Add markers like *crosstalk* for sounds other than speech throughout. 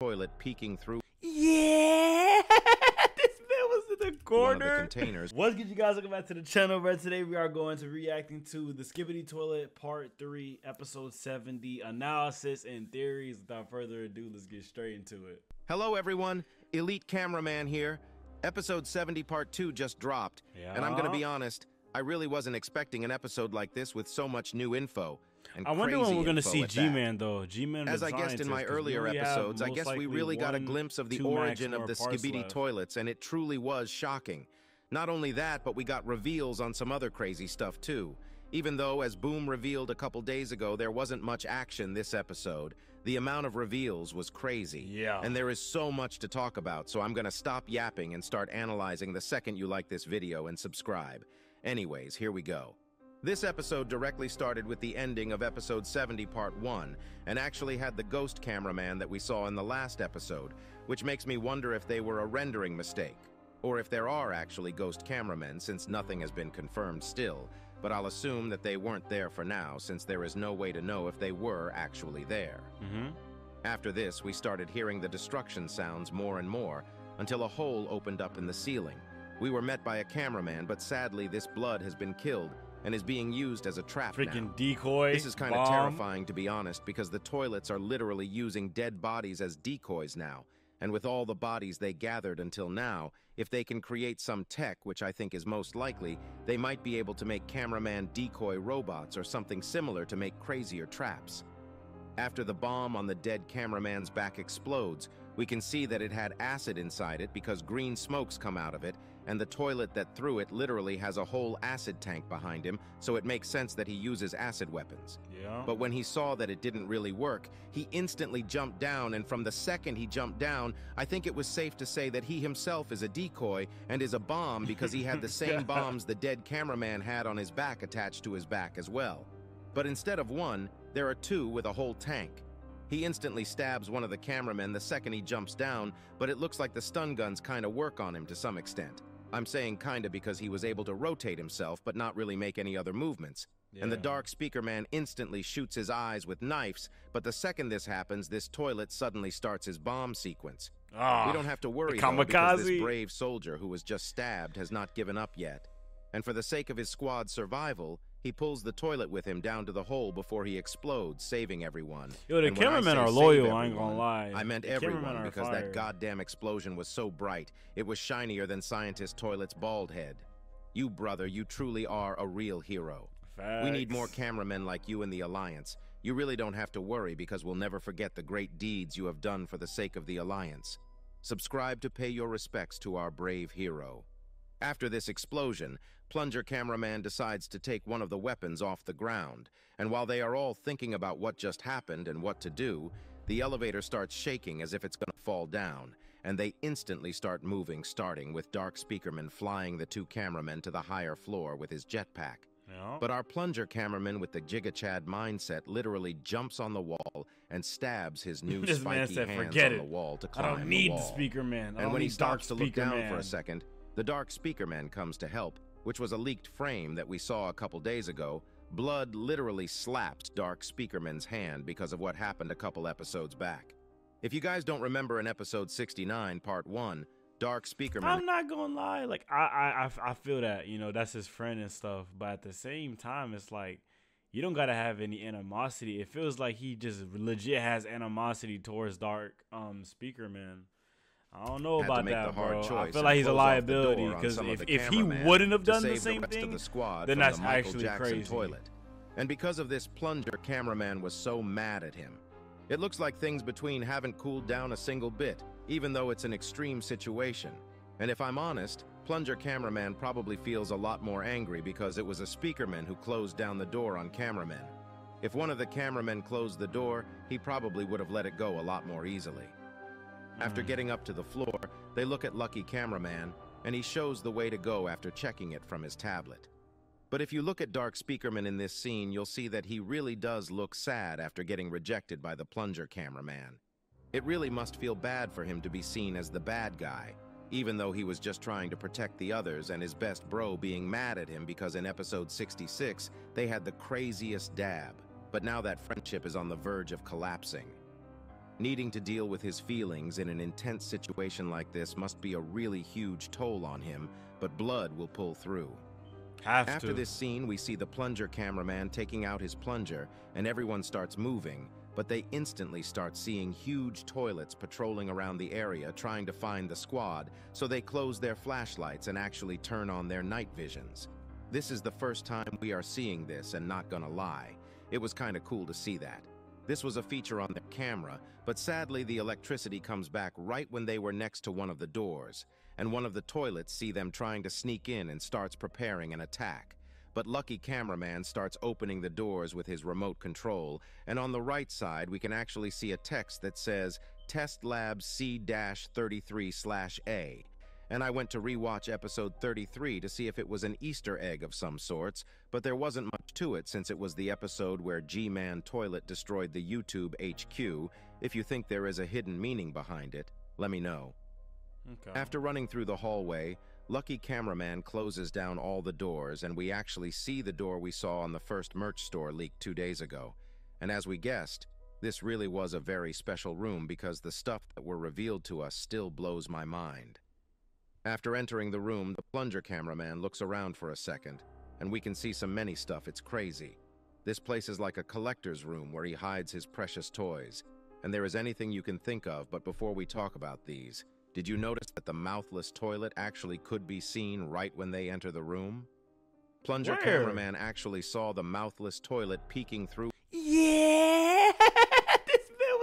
toilet peeking through Yeah, *laughs* this man was in the corner. one of the containers. What's good, you guys? Welcome back to the channel, bro. Today we are going to reacting to the Skibidi Toilet Part 3, Episode 70, analysis and theories. Without further ado, let's get straight into it. Hello, everyone. Elite cameraman here. Episode 70, part 2 just dropped. And I'm going to be honest, I really wasn't expecting an episode like this with so much new info. And I wonder when we're gonna see. G-Man though. G-Man, As the I guessed in my scientist, 'cause we earlier episodes, I guess we likely really got a glimpse of the origin of the parts Skibidi toilets, and it truly was shocking. Not only that, but we got reveals on some other crazy stuff too. Even though, as Boom revealed a couple days ago, there wasn't much action this episode, the amount of reveals was crazy. Yeah. And there is so much to talk about, so I'm gonna stop yapping and start analyzing the second you like this video and subscribe. Anyways, here we go. This episode directly started with the ending of episode 70, part 1, and actually had the ghost cameraman that we saw in the last episode, which makes me wonder if they were a rendering mistake, or if there are actually ghost cameramen since nothing has been confirmed still, but I'll assume that they weren't there for now since there is no way to know if they were actually there. Mm-hmm. After this, we started hearing the destruction sounds more and more until a hole opened up in the ceiling. We were met by a cameraman, but sadly, this blood has been killed and is being used as a trap now. Freaking decoy. This is kind of terrifying, to be honest, because the toilets are literally using dead bodies as decoys now. And with all the bodies they gathered until now, if they can create some tech, which I think is most likely, they might be able to make cameraman decoy robots or something similar to make crazier traps. After the bomb on the dead cameraman's back explodes, we can see that it had acid inside it because green smokes come out of it, and the toilet that threw it literally has a whole acid tank behind him, so it makes sense that he uses acid weapons. Yeah. But when he saw that it didn't really work, he instantly jumped down, and from the second he jumped down, I think it was safe to say that he himself is a decoy and is a bomb because he had the *laughs* same bombs the dead cameraman had on his back attached to his back as well. But instead of one, there are two with a whole tank. He instantly stabs one of the cameramen the second he jumps down, but it looks like the stun guns kinda work on him to some extent. I'm saying kinda because he was able to rotate himself but not really make any other movements. And the dark speaker man instantly shoots his eyes with knives, but the second this happens, this toilet suddenly starts his bomb sequence. Ah, we don't have to worry though, because this brave soldier who was just stabbed has not given up yet. And for the sake of his squad's survival, he pulls the toilet with him down to the hole before he explodes, saving everyone. Yo, the cameramen are loyal, I ain't gonna lie. I meant The everyone because fire. that goddamn explosion was so bright, it was shinier than Scientist Toilet's bald head. You, brother, you truly are a real hero. We need more cameramen like you in the Alliance. You really don't have to worry because we'll never forget the great deeds you have done for the sake of the Alliance. Subscribe to pay your respects to our brave hero. After this explosion, Plunger Cameraman decides to take one of the weapons off the ground, and while they are all thinking about what just happened and what to do, the elevator starts shaking as if it's gonna fall down, and they instantly start moving, starting with Dark Speakerman flying the two cameramen to the higher floor with his jetpack. Yeah. But our plunger cameraman with the Giga Chad mindset literally jumps on the wall and stabs his new *laughs* spiky hands "Forget on it. the wall to I climb don't need the wall. speaker man. I and when he stops to look down man. for a second, the dark speaker man comes to help, which was a leaked frame that we saw a couple days ago. Blood literally slaps Dark Speakerman's hand because of what happened a couple episodes back. If you guys don't remember in episode 69, part 1, Dark Speakerman I'm not gonna lie, like I, I, I, feel that you know that's his friend and stuff, but at the same time, it's like you don't gotta have any animosity. It feels like he just legit has animosity towards Dark um Speaker Man. I don't know about that, the hard bro. I feel like he's a the liability because if, if he wouldn't have done the same rest thing, the squad then that's the actually Jackson crazy. toilet. And because of this plunger, cameraman was so mad at him. It looks like things between haven't cooled down a single bit, even though it's an extreme situation. And if I'm honest, plunger cameraman probably feels a lot more angry because it was a speakerman who closed down the door on cameramen. If one of the cameramen closed the door, he probably would have let it go a lot more easily. After Mm. getting up to the floor, they look at Lucky Cameraman, and he shows the way to go after checking it from his tablet. But if you look at Dark Speakerman in this scene, you'll see that he really does look sad after getting rejected by the plunger cameraman. It really must feel bad for him to be seen as the bad guy, even though he was just trying to protect the others and his best bro being mad at him because in episode 66, they had the craziest dab. But now that friendship is on the verge of collapsing. Needing to deal with his feelings in an intense situation like this must be a really huge toll on him, but blood will pull through. Have After to. this scene, we see the plunger cameraman taking out his plunger, and everyone starts moving, but they instantly start seeing huge toilets patrolling around the area trying to find the squad, so they close their flashlights and actually turn on their night visions. This is the first time we are seeing this, and not gonna lie, it was kinda cool to see that. This was a feature on their camera, but sadly the electricity comes back right when they were next to one of the doors, and one of the toilets see them trying to sneak in and starts preparing an attack. But Lucky Cameraman starts opening the doors with his remote control, and on the right side we can actually see a text that says Test Lab C-33/A. And I went to rewatch episode 33 to see if it was an Easter egg of some sorts, but there wasn't much to it since it was the episode where G-Man Toilet destroyed the YouTube HQ. If you think there is a hidden meaning behind it, let me know. Okay. After running through the hallway, Lucky Cameraman closes down all the doors, and we actually see the door we saw on the first merch store leak two days ago. And as we guessed, this really was a very special room because the stuff that were revealed to us still blows my mind. After entering the room, the plunger cameraman looks around for a second, and we can see some many stuff. It's crazy. This place is like a collector's room where he hides his precious toys. And there is anything you can think of, but before we talk about these, did you notice that the mouthless toilet actually could be seen right when they enter the room? Plunger Where? cameraman actually saw the mouthless toilet peeking through Yeah. this man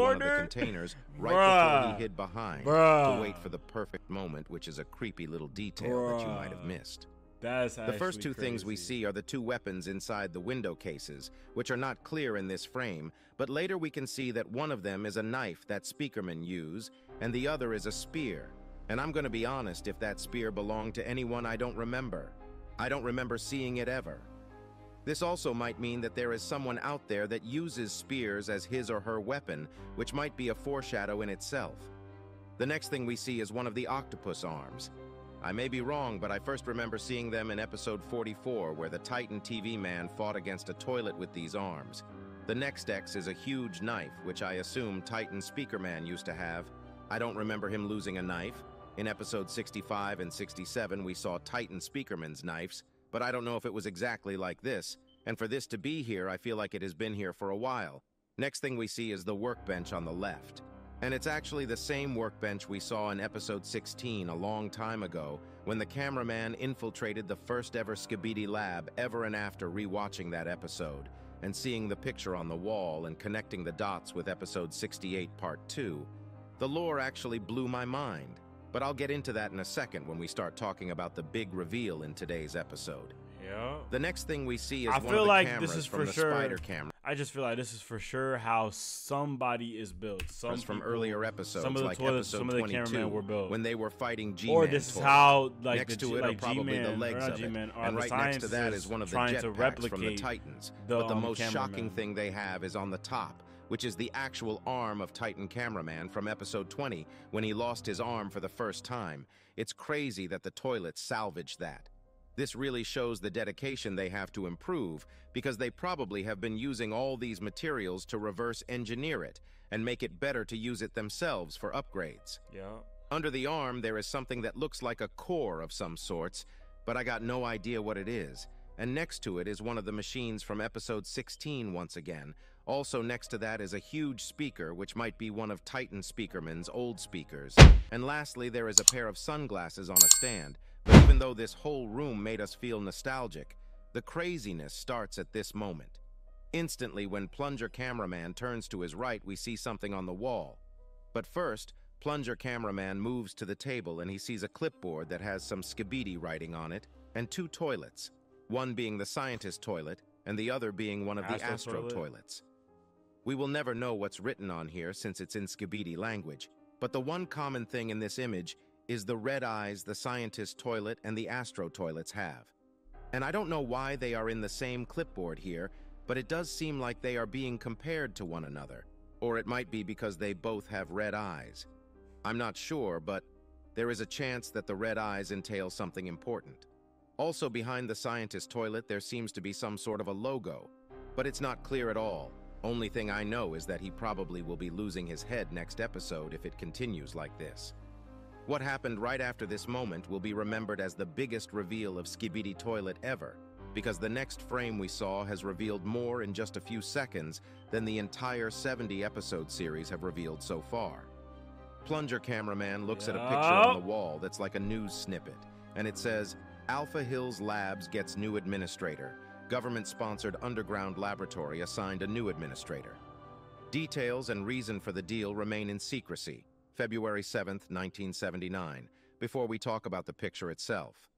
one of the containers right before he hid behind Bruh. to wait for the perfect moment, which is a creepy little detail that you might have missed. That's The first two actually things we see are the two weapons inside the window cases, which are not clear in this frame, but later we can see that one of them is a knife that speakermen use, and the other is a spear. And I'm going to be honest, if that spear belonged to anyone I don't remember. I don't remember seeing it ever. This also might mean that there is someone out there that uses spears as his or her weapon, which might be a foreshadow in itself. The next thing we see is one of the octopus arms. I may be wrong, but I first remember seeing them in episode 44, where the Titan TV man fought against a toilet with these arms. The next X is a huge knife, which I assume Titan Speaker Man used to have. I don't remember him losing a knife. In episode 65 and 67, we saw Titan Speakerman's knives, but I don't know if it was exactly like this. And for this to be here, I feel like it has been here for a while. Next thing we see is the workbench on the left. And it's actually the same workbench we saw in episode 16 a long time ago when the cameraman infiltrated the first ever Skibidi lab ever and after rewatching that episode and seeing the picture on the wall and connecting the dots with episode 68 part 2. The lore actually blew my mind, but I'll get into that in a second when we start talking about the big reveal in today's episode. Yeah. The next thing we see is I one feel of the like this cameras is from for the sure- spider camera. I just feel like this is for sure how somebody is built. Some from people- earlier episodes, some of the like toilets, episode some of the 22, cameramen were built. when they were fighting G-Man or this is how like Next the, to it like are probably G-Man, the legs of it, and the right next to that is one of the jetpacks from the Titans. the, but the um, most shocking thing they have is on the top, which is the actual arm of Titan Cameraman from episode 20 when he lost his arm for the first time. It's crazy that the toilets salvaged that. This really shows the dedication they have to improve because they probably have been using all these materials to reverse engineer it and make it better to use it themselves for upgrades. Yeah. Under the arm, there is something that looks like a core of some sorts, but I got no idea what it is. And next to it is one of the machines from episode 16 once again. Also next to that is a huge speaker, which might be one of Titan Speakerman's old speakers. And lastly, there is a pair of sunglasses on a stand. But even though this whole room made us feel nostalgic, the craziness starts at this moment. Instantly, when Plunger Cameraman turns to his right, we see something on the wall. But first, Plunger Cameraman moves to the table and he sees a clipboard that has some Skibidi writing on it and two toilets, one being the scientist toilet and the other being one of the Astro astro toilet? toilets. We will never know what's written on here since it's in Skibidi language, but the one common thing in this image is the red eyes the scientist toilet and the astro toilets have. And I don't know why they are in the same clipboard here, but it does seem like they are being compared to one another. Or it might be because they both have red eyes. I'm not sure, but there is a chance that the red eyes entail something important. Also behind the scientist toilet there seems to be some sort of a logo, but it's not clear at all. Only thing I know is that he probably will be losing his head next episode if it continues like this. What happened right after this moment will be remembered as the biggest reveal of Skibidi Toilet ever, because the next frame we saw has revealed more in just a few seconds than the entire 70 episode series have revealed so far. Plunger cameraman looks at a picture on the wall that's like a news snippet, and it says, Alpha Hills Labs gets new administrator. Government-sponsored underground laboratory assigned a new administrator. Details and reason for the deal remain in secrecy, February 7, 1979, before we talk about the picture itself.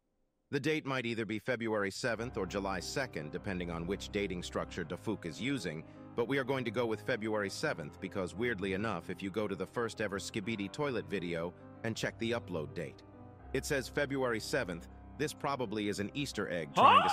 The date might either be February 7th or July 2nd, depending on which dating structure DaFuq is using, but we are going to go with February 7th because, weirdly enough, if you go to the first ever Skibidi toilet video and check the upload date, it says February 7th, this probably is an Easter egg trying to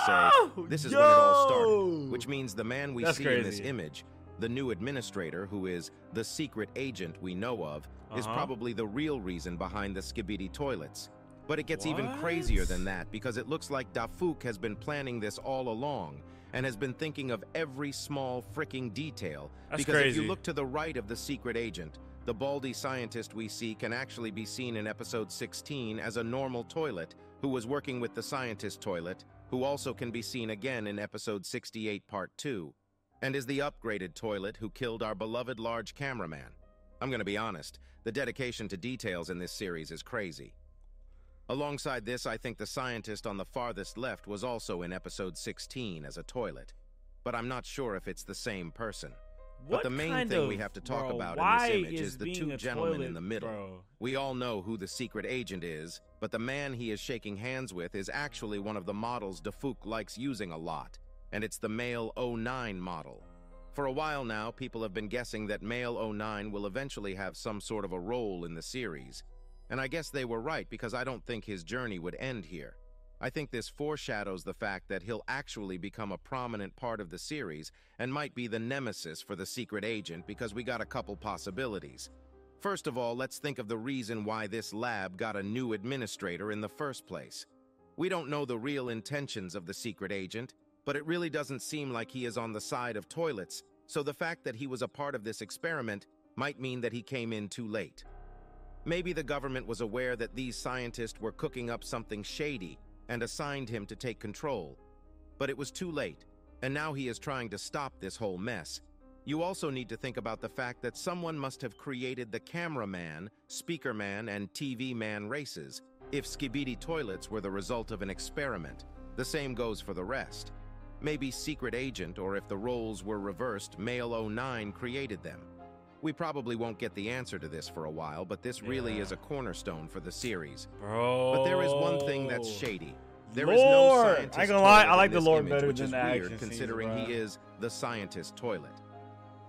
say, this is Yo! when it all started, which means the man we That's see in this image, the new administrator, who is the secret agent we know of, is Uh-huh. probably the real reason behind the Skibidi toilets. But it gets even crazier than that because it looks like DaFuq has been planning this all along and has been thinking of every small fricking detail. That's because if you look to the right of the secret agent, the baldy scientist we see can actually be seen in episode 16 as a normal toilet who was working with the scientist toilet, who also can be seen again in episode 68 part 2, and is the upgraded toilet who killed our beloved large cameraman. I'm going to be honest, the dedication to details in this series is crazy. Alongside this, I think the scientist on the farthest left was also in episode 16 as a toilet, but I'm not sure if it's the same person. What but the main thing we have to talk bro, about in this image is is the two gentlemen in the middle. bro? We all know who the secret agent is, but the man he is shaking hands with is actually one of the models DaFuq likes using a lot, and it's the male 09 model. For a while now, people have been guessing that male 09 will eventually have some sort of a role in the series. And I guess they were right because I don't think his journey would end here. I think this foreshadows the fact that he'll actually become a prominent part of the series and might be the nemesis for the secret agent because we got a couple possibilities. First of all, let's think of the reason why this lab got a new administrator in the first place. We don't know the real intentions of the secret agent, but it really doesn't seem like he is on the side of toilets, so the fact that he was a part of this experiment might mean that he came in too late. Maybe the government was aware that these scientists were cooking up something shady and assigned him to take control. But it was too late, and now he is trying to stop this whole mess. You also need to think about the fact that someone must have created the cameraman, speaker man, and TV man races if Skibidi toilets were the result of an experiment. The same goes for the rest. Maybe Secret Agent, or if the roles were reversed, Male 09 created them. We probably won't get the answer to this for a while, but this really is a cornerstone for the series. Bro. But there is one thing that's shady. There is Lord! no I scientist ain't gonna lie, I like the Lord image, better which than is the weird considering he is the scientist toilet.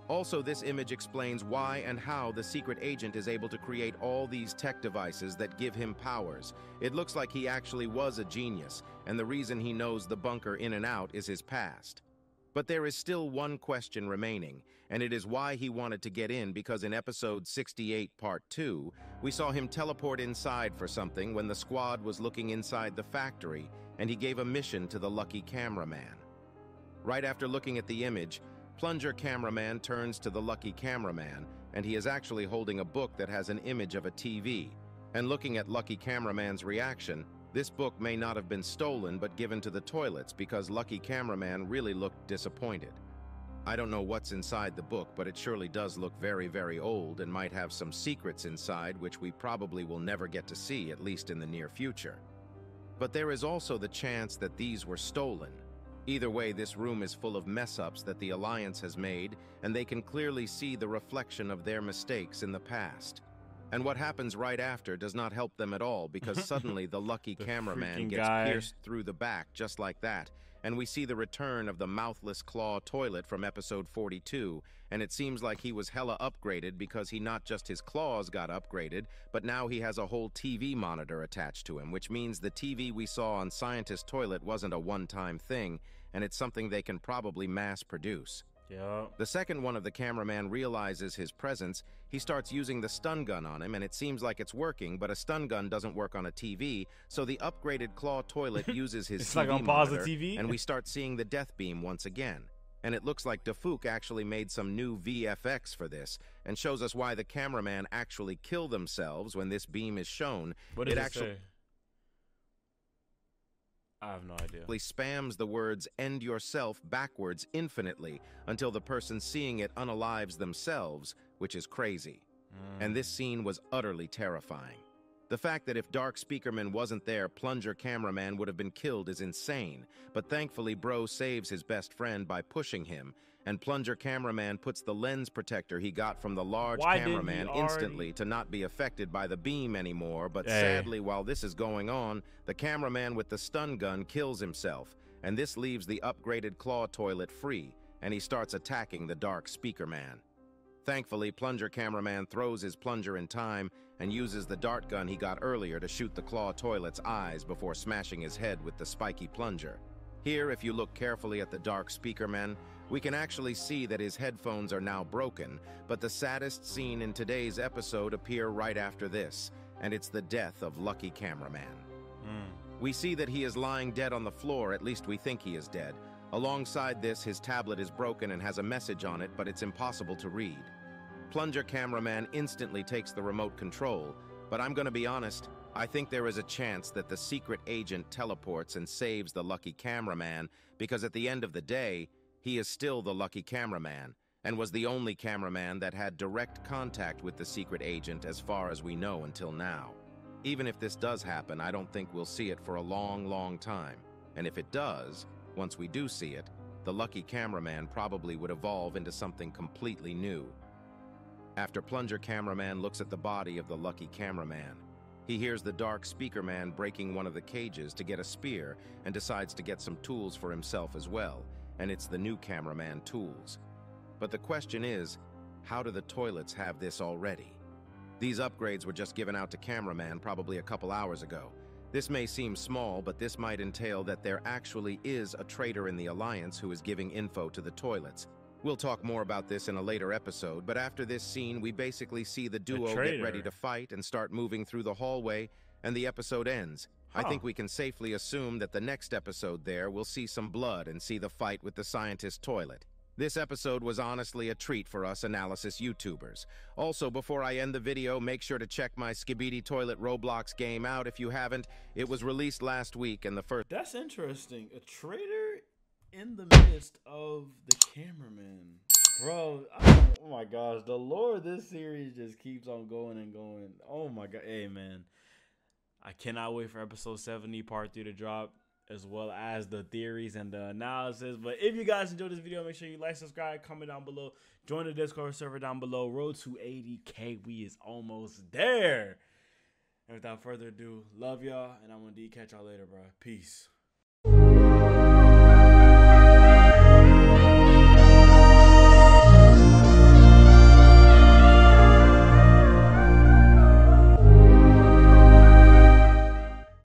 Also, this image explains why and how the secret agent is able to create all these tech devices that give him powers. It looks like he actually was a genius, and the reason he knows the bunker in and out is his past. But there is still one question remaining, and it is why he wanted to get in because in episode 68, part 2, we saw him teleport inside for something when the squad was looking inside the factory, and he gave a mission to the lucky cameraman. Right after looking at the image, Plunger Cameraman turns to the lucky cameraman, and he is actually holding a book that has an image of a TV. And looking at Lucky Cameraman's reaction, this book may not have been stolen but given to the toilets because Lucky Cameraman really looked disappointed. I don't know what's inside the book, but it surely does look very, very old and might have some secrets inside which we probably will never get to see, at least in the near future. But there is also the chance that these were stolen. Either way, this room is full of mess-ups that the Alliance has made, and they can clearly see the reflection of their mistakes in the past. And what happens right after does not help them at all because *laughs* suddenly the lucky The cameraman gets guy. pierced through the back just like that, and we see the return of the mouthless claw toilet from episode 42, and it seems like he was hella upgraded because he not just his claws got upgraded, but now he has a whole TV monitor attached to him, which means the TV we saw on Scientist Toilet wasn't a one-time thing, and it's something they can probably mass produce. Yup. The second one of the cameraman realizes his presence, he starts using the stun gun on him, and it seems like it's working, but a stun gun doesn't work on a TV, so the upgraded claw toilet *laughs* uses his It's TV like on pause the TV? and we *laughs* start seeing the death beam once again. And it looks like DaFuq actually made some new VFX for this and shows us why the cameraman actually kill themselves when this beam is shown. What does it it, actually say? I have no idea. spams the words end yourself backwards infinitely until the person seeing it unalives themselves, which is crazy. Mm. And this scene was utterly terrifying. The fact that if Dark Speakerman wasn't there, Plunger Cameraman would have been killed is insane, but thankfully Bro saves his best friend by pushing him, and Plunger Cameraman puts the lens protector he got from the large Why cameraman instantly to not be affected by the beam anymore, but Hey. sadly while this is going on, the cameraman with the stun gun kills himself, and this leaves the upgraded claw toilet free, and he starts attacking the Dark Speakerman. Thankfully, Plunger Cameraman throws his plunger in time and uses the dart gun he got earlier to shoot the claw toilet's eyes before smashing his head with the spiky plunger. Here, if you look carefully at the Dark Speakerman, we can actually see that his headphones are now broken, but the saddest scene in today's episode appear right after this, and it's the death of Lucky Cameraman. Mm. We see that he is lying dead on the floor, at least we think he is dead. Alongside this, his tablet is broken and has a message on it, but it's impossible to read. Plunger Cameraman instantly takes the remote control, but I'm gonna be honest, I think there is a chance that the secret agent teleports and saves the lucky cameraman, because at the end of the day, he is still the lucky cameraman, and was the only cameraman that had direct contact with the secret agent as far as we know until now. Even if this does happen, I don't think we'll see it for a long, long time. And if it does, once we do see it, the lucky cameraman probably would evolve into something completely new. After Plunger Cameraman looks at the body of the lucky cameraman, he hears the dark speaker man breaking one of the cages to get a spear and decides to get some tools for himself as well, and it's the new cameraman tools. But the question is, how do the toilets have this already? These upgrades were just given out to cameraman probably a couple hours ago. This may seem small, but this might entail that there actually is a traitor in the Alliance who is giving info to the toilets. We'll talk more about this in a later episode, but after this scene, we basically see the duo get ready to fight and start moving through the hallway, and the episode ends. I think we can safely assume that the next episode there we'll see some blood and see the fight with the scientist toilet. This episode was honestly a treat for us analysis YouTubers. Also, before I end the video, make sure to check my Skibidi Toilet Roblox game out if you haven't. It was released last week, and the first That's interesting. A traitor in the midst of the cameraman. Bro, oh my gosh, the lore of this series just keeps on going and going. Oh my god, hey man. I cannot wait for episode 70 part 3 to drop as well as the theories and the analysis. But if you guys enjoyed this video, make sure you like, subscribe, comment down below. Join the Discord server down below. Road to 80k. We is almost there. And without further ado, love y'all and I'm gonna catch y'all later, bro. Peace.